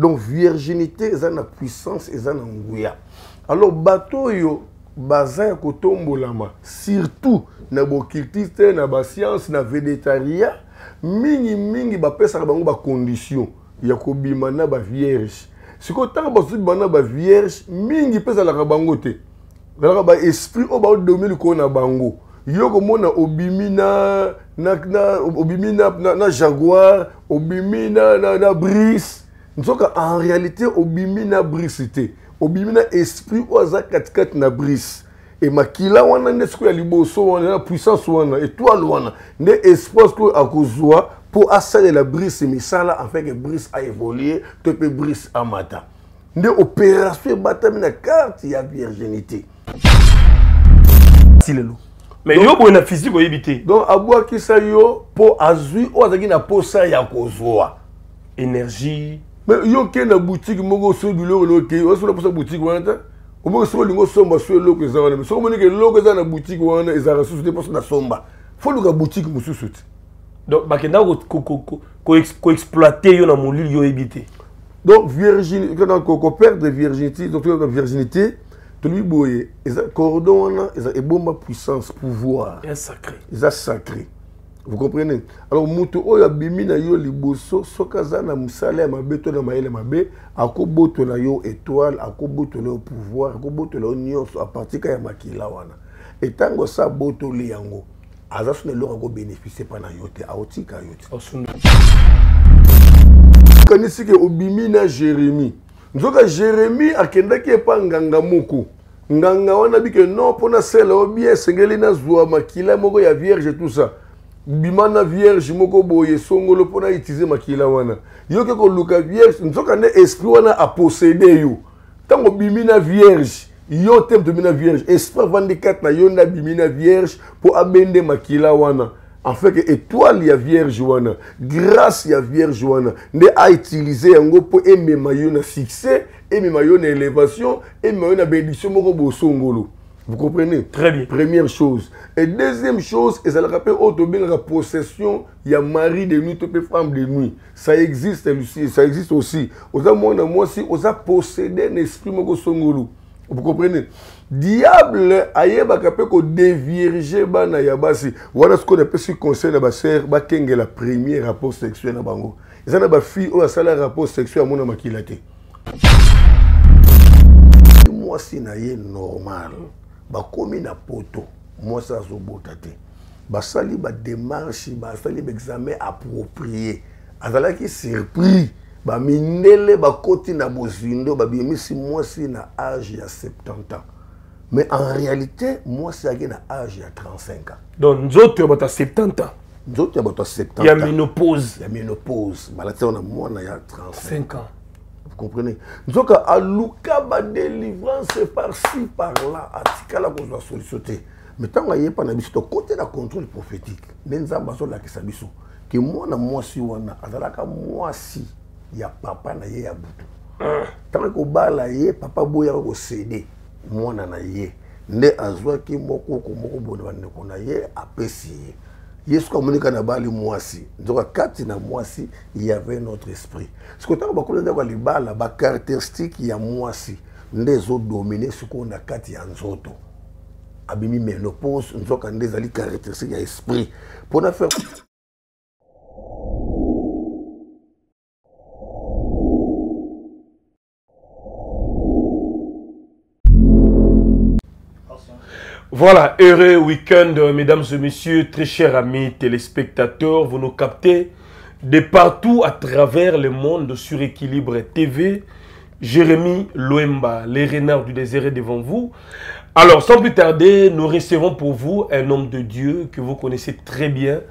donc virginité eza na puissance eza na nguya alors bato oyo baza ya kotombolama surtout na bocultiste na bascience na vedetaria mingimingi bapesaka bango bacondition ya kobima na bavierge sikoyo ntango bazobima na bavierge mingi mpe ezalaka bango te ezalaka ba esprit oyo baodomi likolo na bango yo komona obimi na, na, na, obimi na, na, na jaguar obimi na, na, na brise nzoka en réalité obimi na brise te obimi na esprit oyo aza katikati na brise e makila wana nde sikoyo ya liboso wana na puissance wana etoile wana nde espace oyo akozwa mpo asalela brise misala afin ke brise aévolue to mpe brise amata nde opération ebatami na carte ya virginité silelo mais yo boye na physique oyebi te donc abwakisa yo mpo azwi oyo azalaki na mposa ya kozwa énergie mais yo okei na boutique moko osoi biloko lokei osona mposa boutique wana te omoni soki olingi osomba so eloko eza wana soki omoniki eloko eza na boutique wana ezalaka susu te mposo nasomba fo oluka boutique mosusu te donc bakendaka koexploite yo na molili yo oyebi te donc virginité koperdre virginité donc toyoka virginité tolobi boye eza cordon wana eza ebomba puissance pouvoir eza sacré vous comprenez alors moto oyo abimi na yo liboso soki aza na mosala ya mabe to na mayele mabe akobotola yo étoile akobotola yo pouvoir akobotola yo nyonso apartika ya makila wana etango asa abotoli yango aza suna eloko ako bénéficier pa na yo te aotika yo te okanisi ke obimi na jérémie nzoka jérémie akendaki epa nganga moko nganga wana abi ke non mpo nasela yo bien esengeli nazwa makila moko ya vierge tout ça bima na vierge moko boye songolo mpo na utilize makila wana yoki koluka vierge nzoka nde esprit wana aposede yo ntango obimi na vierge yo te moto bina vierge esprit avandi kati na yo nde abimi na vierge mpo abende makila wana afin ke étoile ya vierge wana grâce ya vierge wana nde autilize yango mpo emema yo na succès emema yo na élévation emema yo na bénédiction moko bosongolo vous comprenez très bien première chose et deuxième chose ezalaka mpe oyo tobengaka possession ya mari de nuit to mpe femme de nuit ça existe lucie ça existe aussi oza mwana mwasi oza possédé na esprit moko songolu vous comprenez diable ayebaka mpe kodevierge bana ya basi wana sikoyo napesi conseil na basere bakengela premier rapport sexuel na bango eza na bafille oyo asala rapport sexuel amona makila te mwasi na ye normal bakomi na poto mwasi azobota te basali bademarche basali baexamen approprié azalaki surpris bamindele bakoti na bozindo babimisi mwasi na age ya 70 ans mais en réalité mwasi ayaki na age ya 35 ans donc nzoto ya bato ya 70 ans nzoto ya bato ya 70 ya menopause ya menopause balatisa wana mwana ya 35 ans Vous comprenez Nzoka aluka ba délivrance par-ci par-là, atikala kozwa solution te. Mais ntango aye epai na biso tokote na contrôle prophétique nde Nzambe azolakisa biso ke mwana mwasi wana azalaka mwasi ya papa na ye ya butu. Ntango ekobala ye papa boyaka kosede mwana na ye nde azwaki mwa koko moko boye na bandeko na ye apesi ye ye soki amonika na bali mwasi nzoka kati na mwasi y avait notre esprit sikoyo ntango bakoli ndako ya libala bacaracteristique ya mwasi nde ezodomine sikoyo na kati ya nzoto abimi menopause nzoka nde ezali caracteristique ya esprit mpo na faire Voilà, heureux week-end, mesdames et messieurs, très chers amis téléspectateurs. Vous nous captez de partout à travers le monde sur Équilibre TV. Jérémy Loemba, les renards du désert devant vous. Alors, sans plus tarder, nous recevons pour vous un homme de Dieu que vous connaissez très bien,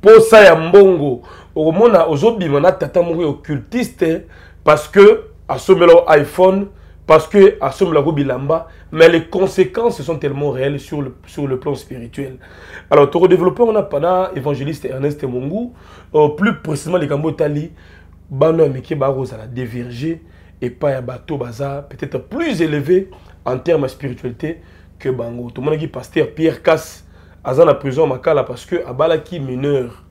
posa ya mbongo okomona ozobima na tata moko ya occultiste parce que asombela yo iphone parce que asombela ko bilamba mais les conséquences sont tellement réelles sur le, sur le plan spirituel alors toko développer on a pana évangéliste Ernest Mongu euh, plus précisément les kambo tali bano ya mike bakozala déverger epai ya bato baza peut-être plus élevé en termes ya spiritualité que bango tomonaki pasteur Pierre Casse aza na prison makala parce que abalaki mineur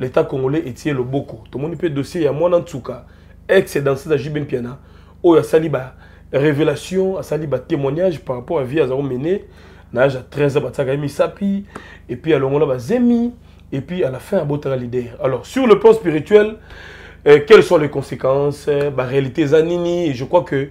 l'état congolais etie loboko tomoni mpe dossier ya mwana nsuka ex danse ya jb mpiana oyo asali ba révélation asali ba témoignage par rapport à vie azako mene na age ya 13 batiaka ye misapi epuis alongola bazemi epuis à la fin abotaka leader alors sur le plan spirituel euh, quelles sont les conséquences baréalité eza nini je crois que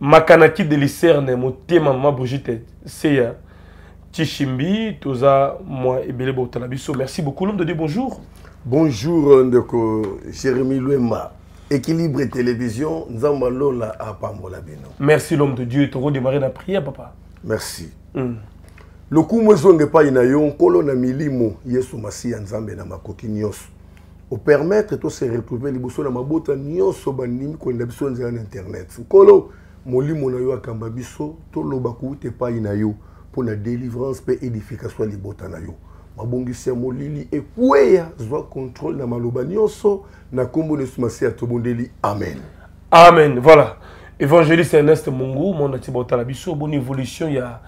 makanaki de licerne motema mama brigitte seya tishimbi toza mwa ebele bauta na biso merci beaucoup lomdo di bonjour bonjour euh, ndeko jérémi lwemba équilibre télévision nzambe lola apambola bino merci l'homme de dieu tokodemare na prière papa merci mm. lokumu ezonga epai na yo nkolo na milimo yesu masiya nzambe na makoki nyonso opermettre to se retrouver liboso na mabota nyonso bandimi kolanda biso nzela na internet nkolo molimo na yo akamba biso toloba kouta epai na yo mpo na délivrance mpe édification ya libota na yo mabongisi ya molili ekweya zwa contrôle na maloba nyonso na nkombo na yesu masiya tobondeli amen amen voilà évangéliste ernest mungu mona ti botala biso boni évolution ya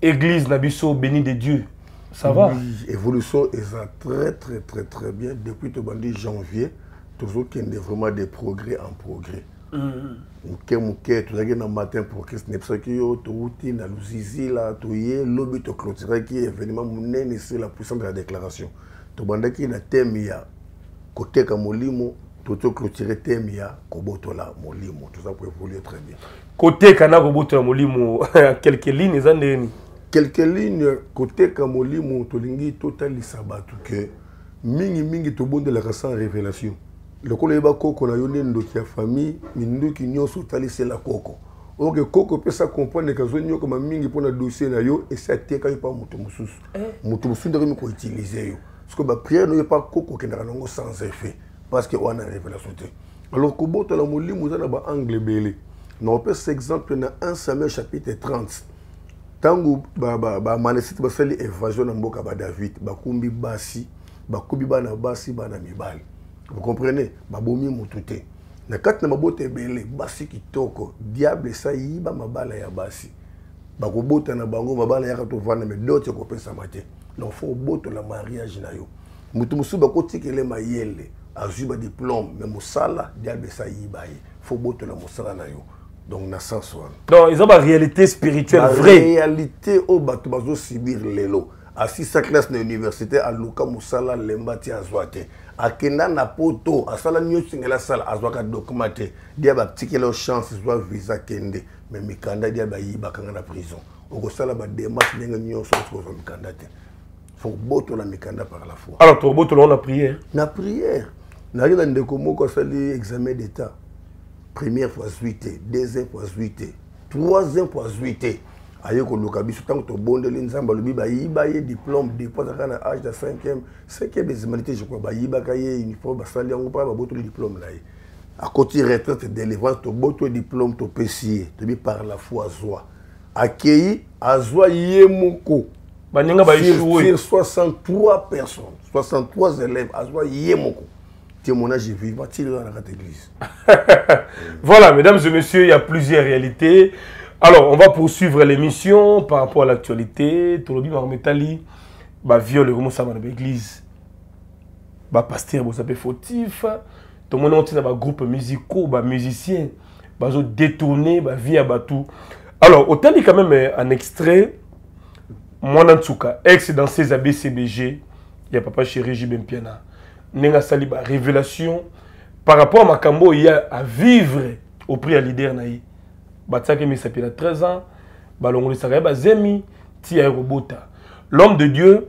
Église na biso béni de Dieu. Ça va oui, Évolution est très très très très bien. Depuis le bandit janvier, toujours qu'il y a vraiment des progrès en progrès. moke moke tozalaki na matin pour christ na biso ki yo touti na luzizi la toye lobi toclotiraki événement monene sur la puissance de la déclaration tobandaki na thème ya koteka molimo totoclotire thème ya kobotola molimo toza koévolue très bien koteka na kobotola molimo quelque ligne eza ndenge nini quelque ligne koteka molimo tolingi totalisa bato ke mingi mingi tobondelaka sans révélation lokola oyeba koko na yo nde ndoki ya famille minduki nyonso otalisela koko oke koko opesa comprendre ke azonyokoma mingi mpo na dossier na yo esi atekaki mpa moto mosusu eh. moto mosusu nde akomi koutilize yo sikoyo bapriere na yo mpa koko okendaka nango sans effet parce que wana révélation te alors kobotola molimo eza na baangle ebele na opesa exemple na 1 samuel chapitre 30 ntango bamanesite basali invasion na mboka badavid bakumbi basi bakubi bana basi bana mibali vous comprenez babomi motu te na kati na mabota ebele basi kitoko diable esayiba mabala ya basi bakobota na bango mabala yaka tovanda me dote ekopesama te donc fo obotola mariage na yo moto mosusu bakotikela ye mayele azwi badiplome me mosala diable esayiba ye fo botola mosala na yo donc na sens wana donc eza baréalité spirituelle vraie réalité oyo bato bazosibir lelo asisa classe na université aluka mosala lemba ti azwa te akenda na poto asala nyonso singela asala azwaka dokima te dia batikela yo chance zwa visa kende me mikanda dia bayibakanga na prison okosala bademarshe ndenge nyonso okozwa mikanda te faut botola mikanda par la foi alors tobotola on a prière na prière nayaki na ndeko moko asali examen d'état première fois azwi te deuxième fois azwi te troisième fois azwi te aye koluka biso ntango tobondeli nzambe alobi bayiba ye diplôme depuis azalaka na age de 5e 5e des humanités je crois bayibaka ye uniforme basali yango mpaka babotoli diplôme na ye akoti retraite délivrance tobotoli diplôme topesi ye tobi par la foi zwa akei azwa ye moko baninga ba échoué sur 63 personnes 63 élèves azwa ye moko témoignage vivant ti lelo na kati église voilà mesdames et messieurs il y a plusieurs réalités alors on va poursuivre l'émission par rapport à l'actualité tolobi makambo etali baviole ekomosalama na baeglise bapastere boza mpe fautif tomoni yango ntina bagroupe musicaux bamusicien bazo détourne bavie ya bato alors otali quand même euh, un extrait mwana nsuka ex danseuse ya bcbg ya papa chéri jibe mpiana ndenge asali barévélation par rapport ya makambo oyo ya avivre au prix ya leader na ye batiaki misapi na 13 ans balongolisaka ye bazemi ti ya ye kobota l'homme de dieu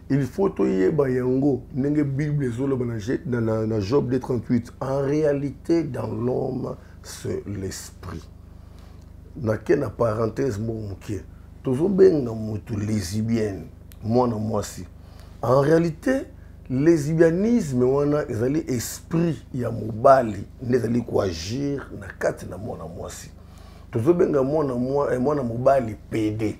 il faut toyeba yango ndenge bible ezoloba na, na, na, na job de 38 en réalité dans l'homme c'est l'esprit nake na parenthèse moko moke tozobenga motu lesibienne mwana mwasi en réalité lesibianisme wana ezali esprit ya mobali nde ezali koagir na kati na mwana mwasi tozobenga mwana eh, mobali pede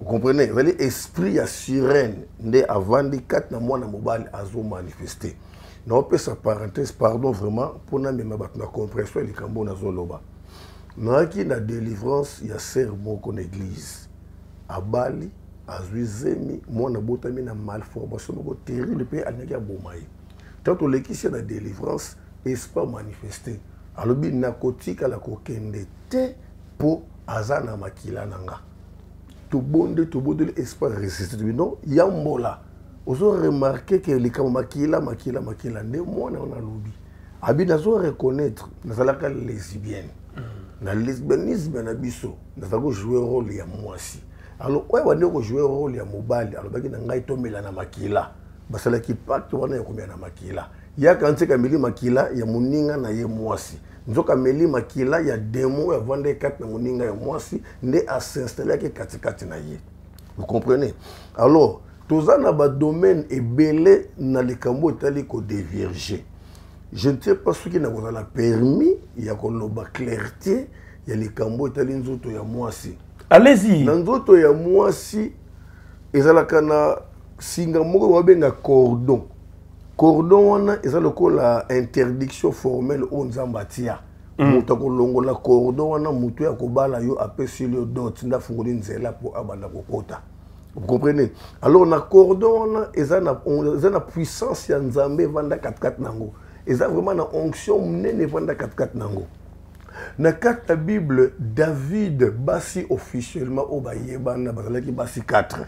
Vous comprenez Vous avez esprit ya sirène nde avandi kati na mwana mobali azo manifester. sa parenthèse pardon vraiment pour na mema bato na compression ya likambo nazoloba. Nayaki na délivrance ya sœur moko na église abali azwi zemi mwana abotami na malformation moko terrible mpe alingaki aboma ye ntango tolekisi ye na délivrance espoir manifeste alobi nakotikala kokende te mpo aza na makila na nga tobonde tobondeli espace resiste tobi non yambola ozo remarke ke likambo makila makila makila nde mwana wana alobi abi nazo reconnaître nazalaka lesbienne mm. na lesbianisme na biso nazalaki kojoue role ya mwasi alors oyo abandi kojoue role ya mobali alobaki na ngai tomela na makila basalaki pacte wana ya komela na makila Yaka anseka ameli makila ya moninga na ye mwasi. Nzoka ameli makila ya demo oyo avandaki kati na moninga ya mwasi nde asinstale yake katikati na ye. Vous comprenez? Alors, toza na badomaine ebele na likambo etali kodevierge. Je ne sais pas soki nakozala permis ya koloba clarté ya likambo etali nzoto ya mwasi. Allez-y. Na nzoto ya mwasi ezalaka na singa moko babenga cordon. cordon wana eza lokola interdiction formelle oyo nzambe atia mm. moto akolongola cordon wana moto ya kobala yo apesi yo dot nde afungoli nzela mpo abanda kokota vous comprenez alors na cordon wana eza na, eza na puissance ya nzambe evanda katikati na yango eza vraiment na onction monene evanda katikati na yango na kati ya bible david basi officiellement oyo bayebana bazalaki basi 4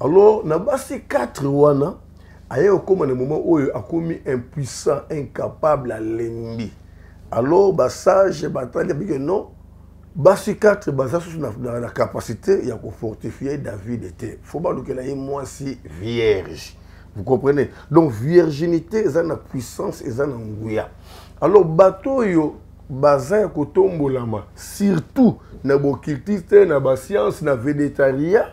alors na basi 4 wana aye okoma na moment oyo akomi impuissant incapable alembi alors basage batali abike non basi 4 baza susu na, na, na capacité ya kofortifie david te fo balukela ye mwasi vierge vous comprenez donc virginité eza na puissance eza na nguya alors bato oyo baza ya kotombolama surtout na bocultiste na bascience na vedetaria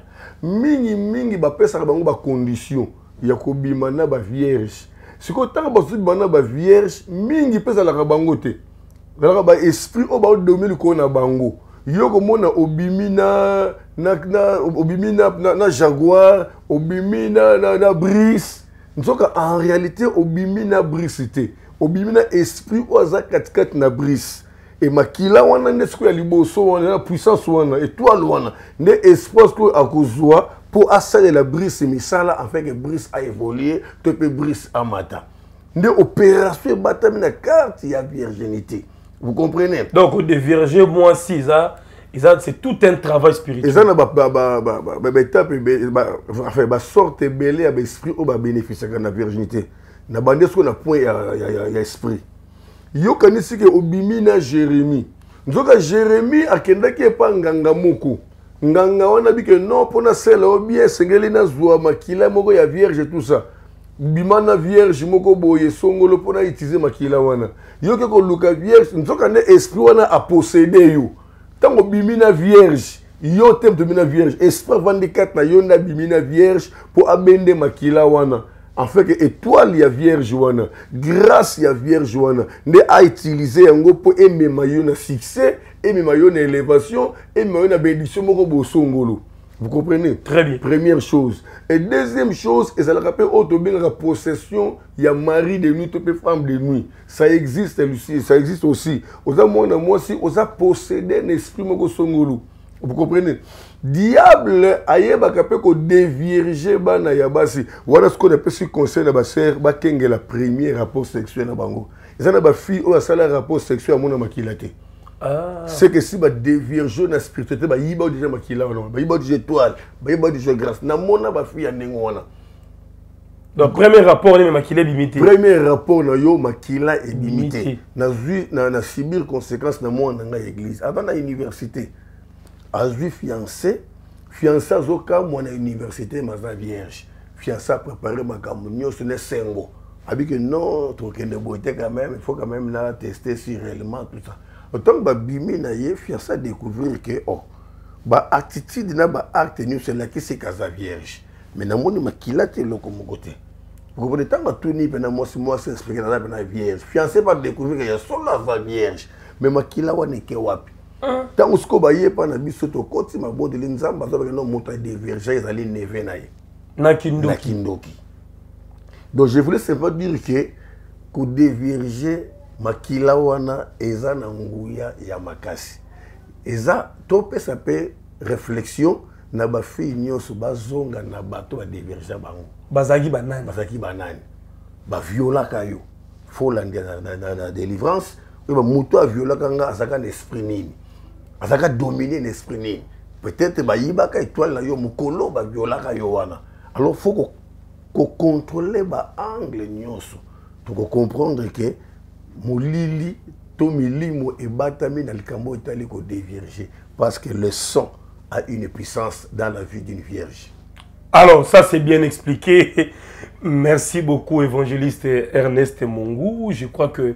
mingimingi bapesaka bango bacondition ya kobima na bavierge sikoyo ntango bazobima na bavierge mingi mpe ezalaka bango te ezalaka baesprit oyo baodomi likolo na bango yo komona obimi na, na, na, obimi na, na, na jaguar obimi na, na, na brise nzoka en réalité obimi na brise te obimi na esprit oyo aza katikati na brise e makila wana nde sikoyo ya liboso wana na puissance wana etoile wana nde espace oyo akozwa mpo asalela brise misala afin ke brise aévolue to mpe brise amata nde opération ebatami na carte ya virginité vous comprenez donc odevirge mwasi eza eza c'est tout un travail spirituel eza na baétape enfin basorte ebele ya baesprit oyo babénéficiaka na virginité na bande soki na point ya, ya, ya, ya esprit yokanisi ke obimi na jérémie nzoka jérémie akendaki epa nganga moko nganga wana bike non mpo nasela yo bien esengeli nazwa makila moko ya vierge tout ça bima na vierge moko boye songolo mpo na utilize makila wana yo ke koluka vierge nzoka nde esprit wana aposede yo ntango bimi na vierge yo te moto bina vierge esprit avandi kati na yo nde abimi na vierge mpo abende makila wana afin ke étoile ya vierge wana grâce ya vierge wana nde autilize yango mpo emema yo na succès emema yo na élévation emema yo na bédition moko bosongolo vous comprenez très bien première chose et deuxième chose ezalaka mpe oyo tobengaka possession ya mari de nuit to mpe femme de nuit ça existe lucie ça existe aussi oza mwana mwasi oza possede na esprit moko songolo vous comprenez diable ayebaka mpe kodevierge bana ya basi wana sikoyo napesi conseil na basere bakengela premier rapport sexuel na bango eza na bafille oyo asala rapport sexuel amona makila te Ah. c'est que si ba dévierge na spiritualité ba yiba déjà makila wana ba yiba déjà étoile ba yiba déjà grâce na mona ba fille ya ndenge wana donc premier rapport nime makila ebimi te premier rapport na yo makila ebimi te nazwi na, na subir conséquence na mwana na ngai église ata na université azwi fiancé fiancé azokamwa na université maza vierge fiancé aprépare makambo nyonso na esengo abiki non tokokende boye te quand même il faut quand même na tester si réellement tout ça ntango babimi na ye fiancé adécouvrir ke oh baattitude na baacte nyonso elakisi kaza vierge mais namoni makila te eloko moko te okopone ntango atuni mpena mwasi mwasi respecte naza mpena vierge fiancé badécouvrir ya solo aza vierge mais makila wana eke wapi ntango sikoyo baye epai na biso tokoti mabondeli nzambe azobaki no moto ya diverge ezali neve na ye na kindoki donc je voulais simplement dire que kodevirge makila wana eza na nguya ya makasi eza topesa mpe réflexion na bafille nyonso bazonga na bato badevirge bango bazalaki banani bazalaki banani baviolaka yo fo olandi na délivrance Eba moto a violaka nga azaka na esprit nini? Azaka dominer na esprit nini? Peut-être ba yibaka étoile na yo mukolo ba violaka yo wana. Alors faut ko ko contrôler ba angle nyonso. Tu ko comprendre que molili to milimo ebatami na likambo etali ko dévierger parce que le sang a une puissance dans la vie d'une vierge. Alors, ça c'est bien expliqué. Merci beaucoup, évangéliste Ernest Mongou. Je crois que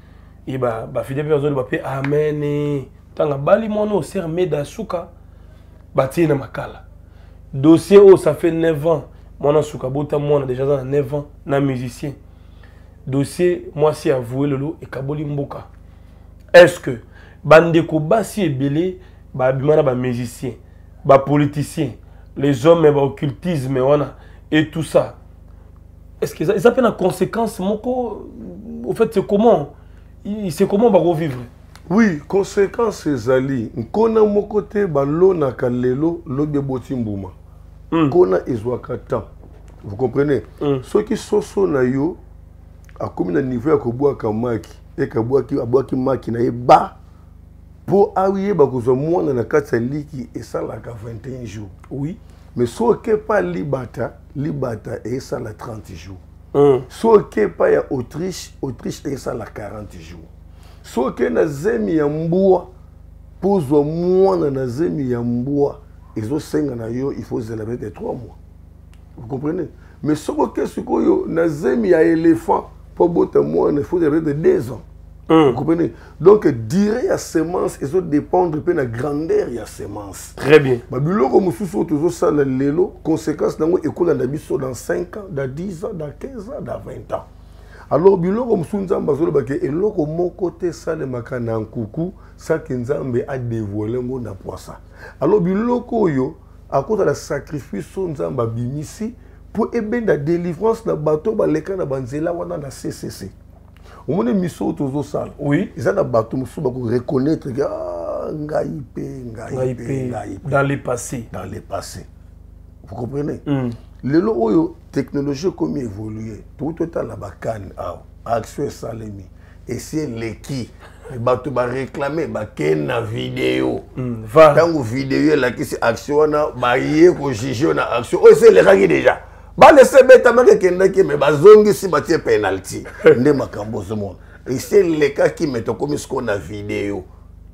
ye bafide mpe bazoloba mpe amene ntango abali mwana oyo ser meda ya suka batie na makala dossier oyo ça fait 9 ans mwana suka bota mwana déjà aza na 9 ans na musicien dossier mwasi ya voue lelo ekaboli mboka est ce que bandeko basi ebele babima na bamusicien bapoliticien les hommes baoccultisme wana et tout ça est ce que eza mpe na conséquence moko au fait c'est comment c'est comment bakovivre oui conséquence ezali nkona moko te balonaka lelo lobi eboti mbuma hmm. nkona mm. ezwaka temps vous comprenez mm. soki soso na yo akomi na niveau ya kobwaka maki eke abwaki maki na ye ba mpo ayeba kozwa mwana na kati ya liki esalaka 21 jours oui mais so oke epa libata libata esala 30 jours mm. so oke epa ya autriche autriche esala 40 jours so oke na zemi ya mbwa mpo ozwa mwana na zemi ya mbwa ezosenga na yo il faut ozela bete 3 mois vous comprenez mais soki oke sikoyo na zemi ya éléphant mpo obota mwana faut ya peut-être deux ans Hum. Vous comprenez Donc, dire la semence, ils ont dépendre de la grandeur de la semence. Très bien. Mais biloko mususu oyo tozosala lelo conséquence nango ekola na biso dans 5 ans dans 10 ans dans 15 ans dans 20 ans alors biloko mosusu nzambe azolobaka eloko moko te esalemaka na nkuku saki nzambe adevoile yango na pwasa alors biloko oyo akozala sacrifice oyo nzambe abimisi mpo ebenda délivrance na bato oyo baleka na banzela wana na ccc omoni miso oyo tozosala oui. eza na bato mosusu bakoreconnaitre ke ah, ngai mpe ngai mpe ngai dans le passé dans le passé vous comprenez mm. lelo oyo technologie ekomi évolue tokuti otala na bakane awa action esalemi esi eleki bato bareklame bakei na video ntango hmm, video elakisi action wana baye kojuge na action oyo esi elekaki deja bale esi ebetamaki ekendaki me bazongisi batie penalti nde makambo ozomona esi elekaki me tokomi sikoyo na video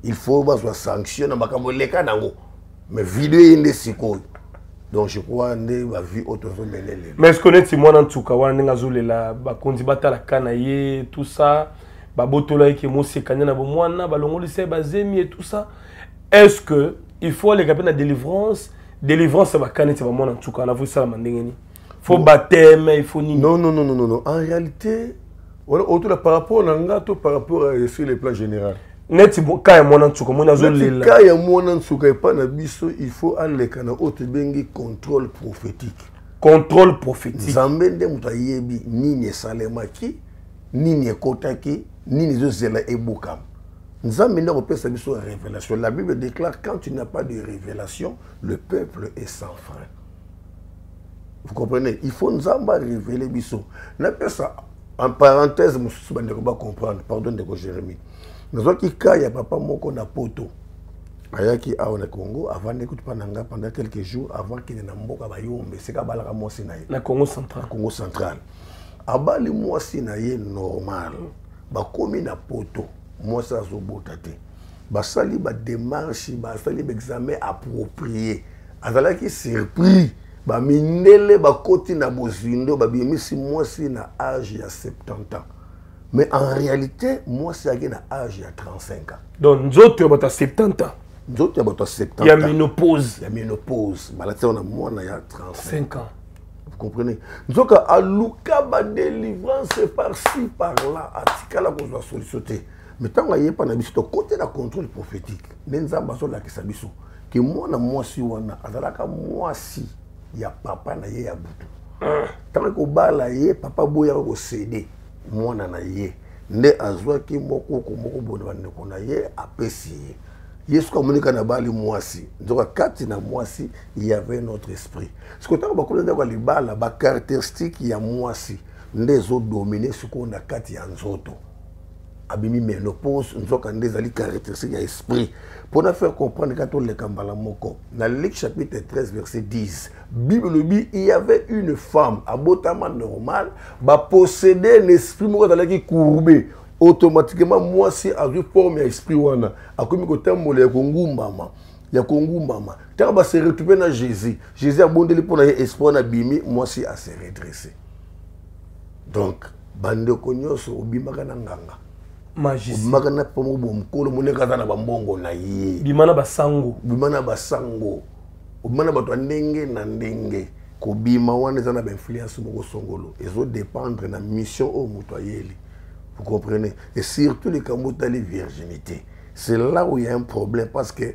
il faut bazwa sanction na makambo eleka nango mais video eye nde sikoyo donc je crois nde bavie oyo tozomene lelo mais ce que neti mwana nsuka wana ndenge azolela bakonzi batalaka na ye tout ça babotola ye ke moseka nde na bomwana balongolisa ye bazemi et tout ça est ce que il faut aleka mpe na délivrance délivrance ya bakanisi ya bamwana nsuka wana fo esalama ndenge nini fo bateme il faut nini non non non non non en réalité wala otula par rapport na nga to par rapport à sur le plan général neti ka ya mwana nsuka moni azolela ka ya mwana nsuka epai na biso il faut aleka na oyo tobengi contrôle prophétique contrôle prophétique nzambe nde moto ayebi nini esalemaki nini ekotaki nini ezozela ebukama nzambe nde akopesa biso révélation la bible déclare quand tu n'as pas de révélation le peuple est sans frein vous comprenez il faut nzambe arevele biso napesa en parenthèse mosusu bandeko bacomprendre pardon ndeko jérémie nazwaki cas ya papa moko na poto ayaki awa na congo avandaki kutu mpa na ngai pendant quelques jours avant kende na mboka bayombe esika abalaka mwasi na ye na congo central na congo central abali mwasi na ye normal bakomi na poto mwasi azobota te basali bademarche basali baexamen approprié azalaki surpris bamindele bakoti na bozindo babimisi mwasi na age ya 70 ans mais en réalité mwasi ayaki na age ya 35 ans donc nzoto ya bato ya 70 ans nzoto ya bato ya 70 ya menopause ya menopause balati yango na mwana ya 35 ans vous comprenez nzoka aluka badelivrance par ci par là atikala kozwa solution te mais ntango aye epa na biso tokote na contrôle prophétique nde nzambe azolakisa biso ke mwana mwasi wana azalaka mwasi ya papa na ye ya butu ntango ekobala ye papa boyaka kosede mwana na ye nde azwaki mokoko moko bona bandeko na ye apesi ye yesu amonika na bali mwasi nzoka kati na mwasi il y avait notre esprit sikoyo ntango bakomi ndako ya libala bacaracteristique ya mwasi nde ezodomine sikoyo na kati ya nzoto abimi menopause nzoka nde ezali caracteristique ya esprit mpo na faire comprendre kati oleka mbala moko na lek chapitre 13 verset 10 bible elobi il y avait une femme abotama normal bapossede na esprit moko ezalaki courbe automatiquement mwasi azwi forme ya esprit wana akomi kotambola ya kongumbama ya kongumbama ntango base retrouve na jésus jésus abondeli mpo na ye esprit wana abimi mwasi ase redresse donc bandeko nyonso obimaka na nganga obimaka na mpongo bomokolo moneka aza na bambongo na ye bima na basango bima na basango obima na bato ya ndenge na ndenge kobima wana eza na bainfluence moko songolo ezodépendre na mission oyo moto ayeli vous comprenez et surtout likambo otali virginité c'est là où il y a un problème parce que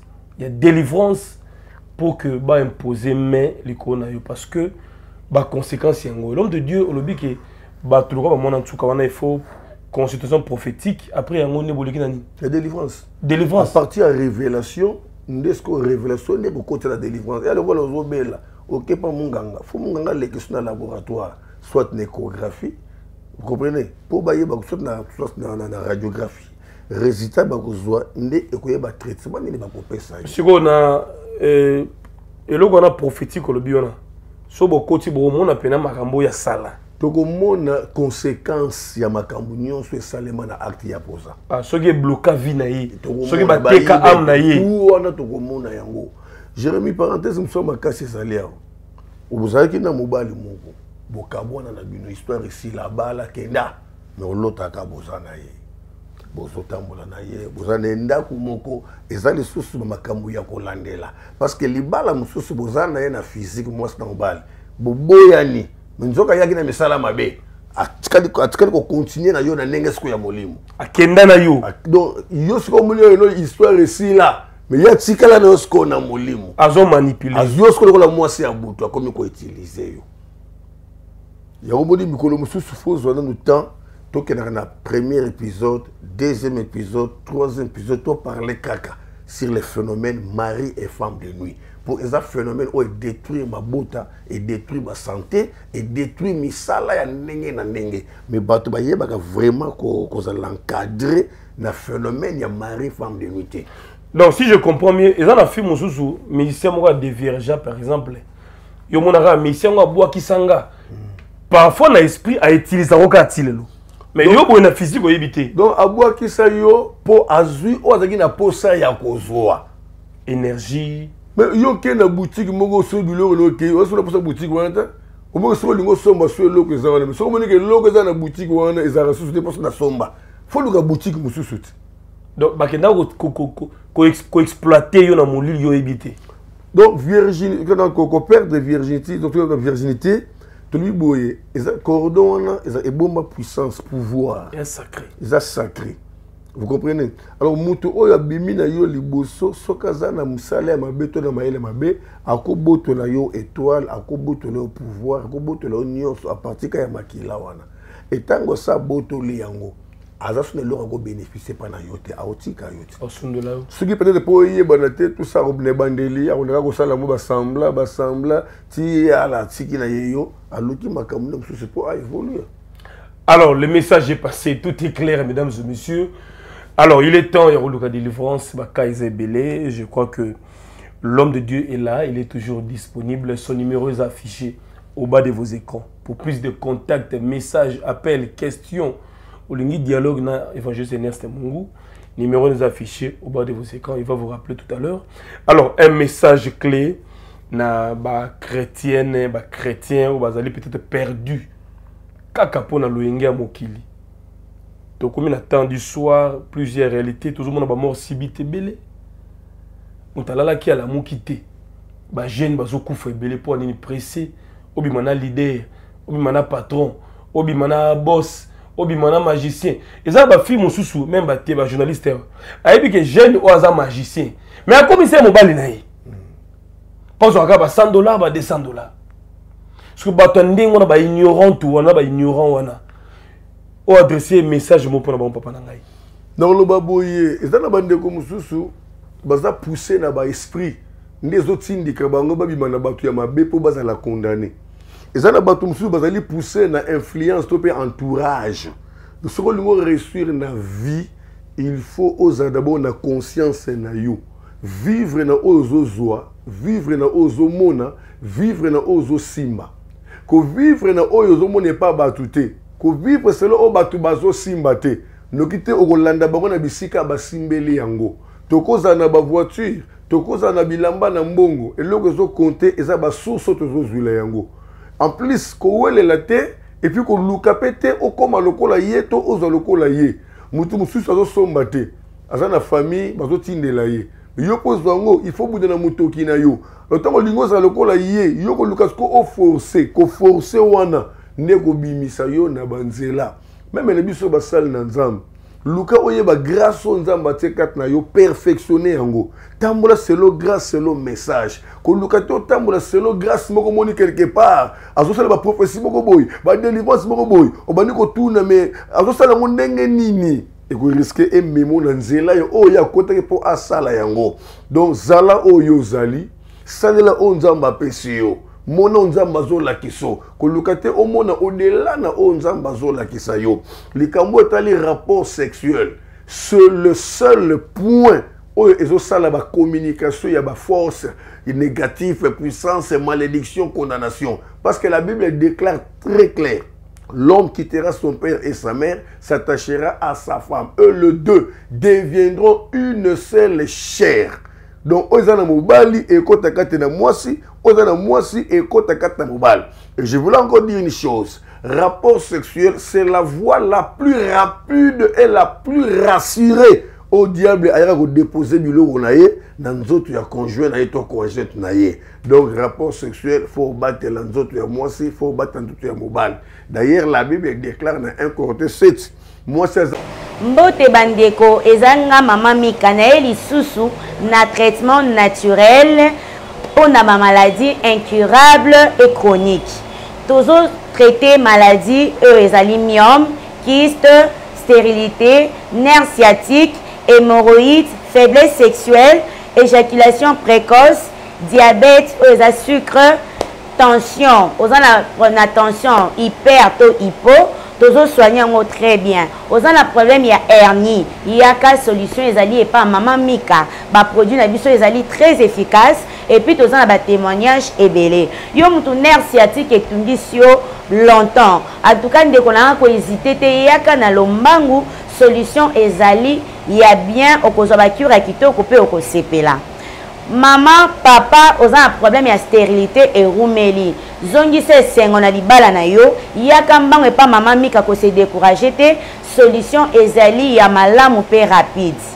ya délivrance pour que ba imposer main likolo na yo parce que ba conséquences yango l'homme de Dieu olobi que bato lokola bamona nsuka wana ifo consultation prophétique après yango nde boleki na nini la délivrance délivrance à partir ya révélation nde siko révélation nde kokota la délivrance ya lokola ozobela okepa monganga fo monganga alekisi na laboratoire soit na échographie vous comprenez mpo bayeba soit na radiographie resultat bakozwa nde ekoyeba traitement nini bakopesa ye sikoyo na eh, eloko wana prophétique olobi wana so bokoti bokomona mpena makambo ya sala tokomona conséquence ya makambo nyonso esalema na acte ya posa ah, soki ebloka vie na ye soki bateka ame na ye wana tokomona yango jérémi parenthèse mosusu makasi ezali awa obozalaki na mobali moko bokabwana na bino histoire esila bala kenda mais olota ata boza na ye bozotambola na ye boza na ndako moko eza lisusu na makambo ya kolandela parce que libala mosusu boza na ye na physique mwasi na mobali boboyani me nzoka ayaki na misala mabe atikali kokontinue na yo na ndenge siko ya molimo akenda na yo donc yo sikoyo omoni oyo elo histoire esila me ye atikala na yo sikoyo na molimo azomanipule yo sikoyo lokola mwasi ya butu akomi koutilize yo yango moni mikolo mosusu fozwa nanu temps tokendaka na premier épisode deuxième épisode troisième épisode toparle kaka sur le phénomène mari et femme de nuit mpo eza phénomène oyo edétruire mabota edétruire basanté edétruire misala ya ndenge na ndenge mais bato bayebaka vraiment kozala encadre na phénomène ya mari femme de nuit te donc si je comprends mieux eza na film mosusu musicien moko ya deviergea par exemple yo monaka mesi yango abwakisa nga parfois na esprit autilisako kaka ti lelo mais yo boye na physique oyebi te donc abwakisa yo mpo azwi oyo azalaki na posa ya kozwa énergie mais yo ke na boutique moko so biloko loke oso na posa boutique wana te omoko soki olingi osomba so eloko eza wana soki omoniki eloko eza na boutique wana ezalaka susu te mposo nasomba fo luka boutique mosusu te donc bakendaka koexploite yo na molili yo oyebi te donc virginité koperdre virginité virginité tolobi boye eza cordon wana eza ebomba puissance pouvoir eza sacré vous comprenez alors moto oyo abimi na yo liboso soki aza na mosala ya mabe to na mayele mabe akobotola yo étoile akobotola yo pouvoir akobotola yo nyonso apartika ya makila wana etango asa abotoli yango aza suna eloko ako bénéficier pa na yo te aotika yo te osundola yo soki peut-être po oyebana te tout ça akobina ebandeli akondaka kosala yango basembla basembla ti ala atiki na ye yo aluki makambo nde mosusu po a évoluer alors le message est passé tout est clair mesdames et messieurs alors il est temps ya koluka délivrance baka eza ebele je crois que l'homme de dieu est là il est toujours disponible son numéro est affiché au bas de vos écrans Pour plus de contact, message, appel, question, olingi dialogue na évangéliste Ernest Mungu, numéro nous affiché au bas de vos écrans, il va vous rappeler tout à l'heure. Alors, un message clé na ba chrétienne, ba chrétien ou bazali peut-être perdu. Kaka po na loyenge ya mokili. Donc, comme na temps du soir, plusieurs réalités, tout le monde a mort sibite belé. On t'a là qui a la mou quitté. Ba jeune bazo koufre belé po nini pressé. obima na leader obima na patron obima na boss obima na magicien eza bafille mosusu meme bate bajournaliste awa ayebi ke jeune oyo aza magicien mais akomisa ye mobali na ye mpozwa kaka ba 100 dollar ba 200 dollar soki bato ya ndenge wana baignorante wana baignorant wana oyo adresse message moko mpona bango papa na ngai nakoloba boye eza na bandeko mosusu baza pousse na baesprit nde ezotindika bango babima na bato ya mabe mpo bazala condamne eza na bato mosusu bazali pousse na influence to mpe entourage soki olingi oreusir na vie il faut ozala d'abord na conscience na yo vivre na oyo ozozwa vivre na oyo ozomona vivre na oyo ozosimba kovivre na oyo ozomona epa bato te kovivre selo oyo bato bazosimba te noki te okolanda bango na bisika basimbeli yango tokozala na bavoiture tokozala na bilamba na mbongo eloko ezo compte eza ba source oyo tozozwila yango en plus kowelela te epuis koluka mpe te okóma lokola ye to ozwa lokola ye motu mosusu azosomba te aza na famille bazotindela ye yo mpo ozwa yango il faut buda na motoki na yo lo ntango olingi ozala lokola ye yo koluka siko oforce koforce wana nde kobimisa yo na banzela meme na biso basali na nzambe luka oyeba grâce oyo nzambe atie kati na yo perfectionne yango tambola selo grâce selo message koluka te otambola selo grâce moko moni quelque part azosala baprophesie moko boye badelivrance moko boye obandi kotuna me azosala yango ndenge nini ekoriske ememo na nzela yo oyo ye akotaki mpo asala yango donc zala oyo ozali salela oyo nzambe apesi yo mona oyo nzambe azolakisa yo koluka te omona odela na oyo nzambe azolakisa yo likambo etali rapport sexuel c'est le seul point oyo ezosala bacommunication ya baforce négative puissance malédiction condamnation parce que la bible déclare très clair L'homme quittera son père et sa mère, s'attachera à sa femme. Eux, les deux, deviendront une seule chair. donc oyo eza na mobali ekota kati na mwasi oyo eza na mwasi ekota kati na mobali et je voulais encore dire une chose rapport sexuel c'est la voie la plus rapide et la plus rassurée oyo diable ayaka kodepose biloko na ye na nzoto ya conjoint na ye to conjointe na ye donc rapport sexuel fo obatela nzoto ya mwasi fo obatela nzoto ya mobali d'ailleurs la bible déclare na 1 corinthe 7 mwasi aza mbote bandeko eza nga mama mika na ye lisusu na traitement naturel mpo na bamaladi incurable et chronique tozotraite maladie oyo ezali miome kiste stérilité nerf sciatique hémorroïde faiblesse sexuelle éjaculation précoce diabète oyo eza sucre tension oza na, na tension hyper to hypo tozosoigne yango très bien oza na problème ya hernie yaka solution ezali epa mama mika baproduit na biso ezali très efficace epuis toza na batémoignage ebele yo motu nerf sciatique etungisi yo longtemps en tout cas ndeko nanga kohésite te yaka na lombangu solution ezali ya bien okozwa bacure ya kitoko mpe okosepela Maman papa oza na problème ya sterilite erumeli zongisa esengo na libala na yo yaka mbango epa maman mika ko se decourager te solution ezali ya malamu pe rapide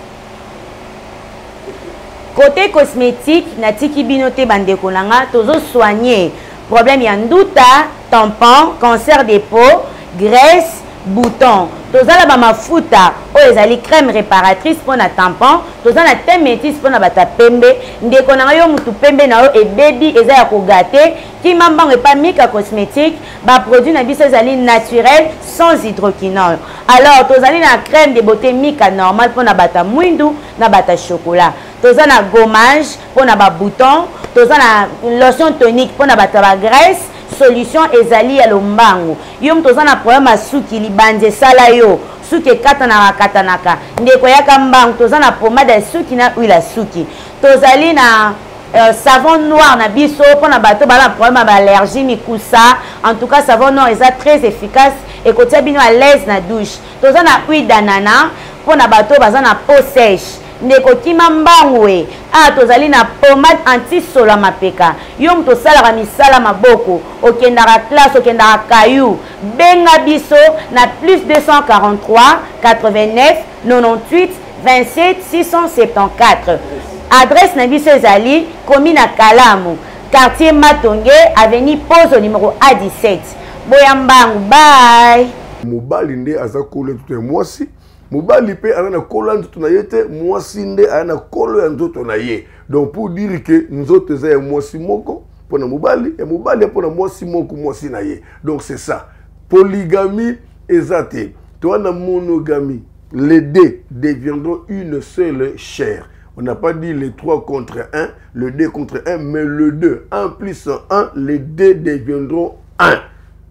Côté cosmétique, natiki bino te bandeko na nga, tozo soigner problème ya nduta tampon cancer de peau graisse bouton toza na bamafuta oyo ezali crème réparatrice mpo na tampon toza na te métis mpo na bato ya pembe ndeko na ngai yo motu pembe na yo ebebi eza ya kogate kima mbango epa mika cosmétique baproduit na biso ezali naturel sans hydroquinol alors tozali na crème de beauté mika normal mpo na bato ya mwindu na bato ya chocolat toza na gommage mpo na babouton toza na lotion tonique mpo na bato ya bagrèce solution ezali ya lombangu yo moto oza na problème ya suki libandi esala yo suki ekatanaka katanaka ndeko yaka mbangu toza na pomade ya suki na huile ya suki tozali na Euh, savon noir na biso mpo na bato bala problème ya baallergie mikusa en tout cas savon noir eza très efficace ekotia bino à l'aise na douche toza na huile d'anana mpo na bato baza na peau sèche ndeko kima mbangu e awa tozali na pomade antisola mapeka yo moto osalaka misala maboko okendaka classe okendaka kayu benga biso na plus 243 89 98 27 674 adresse na biso ezali komi na kalamu quartier matonge avenue pozo numero a 17 boya mbangu bay mobali nde aza kolo etuta ya mwasi mobali mpe aza na kolo ya nzoto na ye te mwasi nde aza na kolo ya nzoto na ye donc pour dire ke nzoto eza ya mwasi moko mpo na mobali ya mobali mpo na mwasi moko mwasi na ye donc c'est ça polygamie eza te toa na monogamie les deux deviendront une seule chair on n'a pas dit les trois contre un le deux contre un mais le deux un plus un les deux deviendront un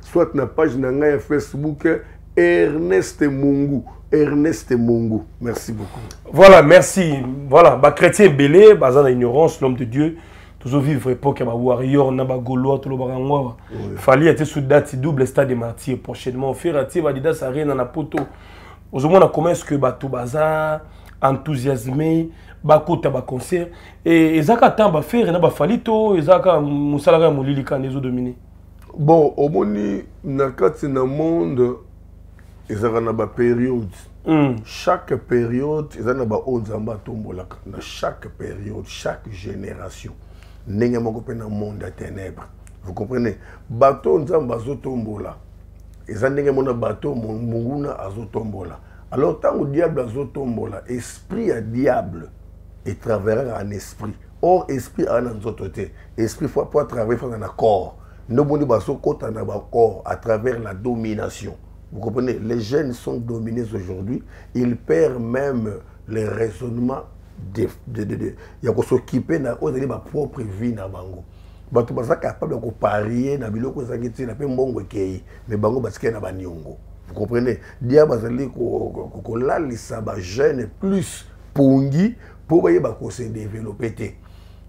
soit na page na ngai ya facebook ernest mongu ernest mongu merci beaucoup voilà merci voilà bachrétien ebele baza na ignorance l'homme de dieu tozovivre époque ya bawarrior na bagaulois tolobaka yango awa fali ate sous date double stade de martyr prochainement fere atie badidas arena na poto ozomona comment est ce que bato baza enthousiasme bakota baconcert ezaka ntango bafere na bafali to ezaka mosalaka ya molili kani ezodomine bon omoni na kati na monde ezalaka na baperiode mm. chaque période eza na baoyo nzambe atombolaka na chaque période chaque génération ndenge moko mpe na monde ya ténèbre vous comprenez bato oyo nzambe azotombola eza ndenge mona bato monguna azotombola alors ntango diable azotombola esprit ya diable etraveraka en esprit or esprit a na nzoto te esprit faut pour travailler faut na corps ndio moni baso kota na ba corps à travers la domination vous comprenez les jeunes sont dominés aujourd'hui ils perdent même les raisonnements de de de, de ya ko s'occuper na oyo ezali ba propre vie na bango bato baza capable ya koparie na biloko ezangi ntina mpe mbongo ekei me bango batikali na baniongo vous comprenez dia bazali kolalisa bajeune plus pongi mpo bayeba kose develope te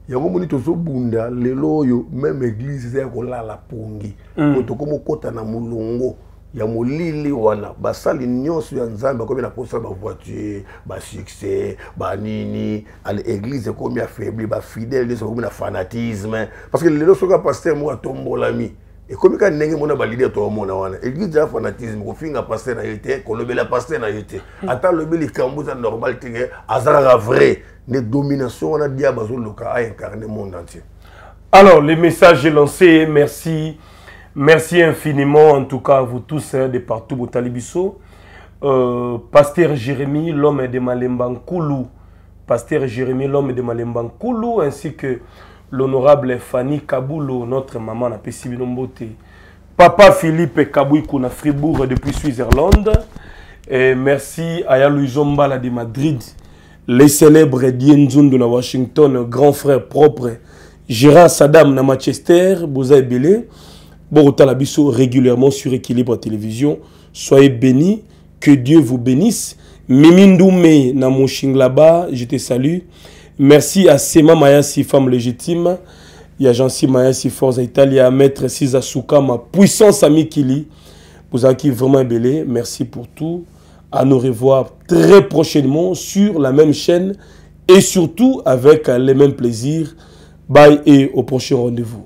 yango moni tozobunda lelo oyo meme église eza ya kolala pongi mm. po tokoma okota na molongo ya molili wana basali nyonso ya nzambe bakomi na mposa bavoiture basuccès banini église ekomi affaibli bafidèle nyonso bakomi na fanatisme parce que lelo soki apaster moko atombolami ekomi kaka ndenge mona balide toomona wana eglise ya fanatisme kofinga paster na ye te kolobela paster na ye te hmm. ata alobi likambo eza normal teke aza kaka vrai nde domination wana diable azoluka aincarne monde entier alors le message est lancé merci merci infiniment en tout cas vous tous hein, de partout botali biso euh, pasteur jérémie l'homme de malemba nkulu Pasteur Jérémie Lhomme de Malemba Nkulu ainsi que l'honorable Fanny Kabulo, notre maman na pesi bino mbote. Papa Philippe Kabuiku na Fribourg depuis Switzerland. Et merci à Yalouison Mbala de Madrid, les célèbres Dienzundo na Washington, grand frère propre, Gérard Saddam na Manchester, Boza Ebele. Borotala Bisso régulièrement sur Équilibre Télévision. Soyez bénis. que Dieu vous bénisse. Mimindoume Namouching là-bas, je te salue. Merci à Sema Mayasi si femme légitime. Yajansi Maya, si force à Italia, Maître Souka, ma puissance ami Kili. Vous avez vraiment belé. Merci pour tout. À nous revoir très prochainement sur la même chaîne et surtout avec les mêmes plaisirs. Bye et au prochain rendez-vous.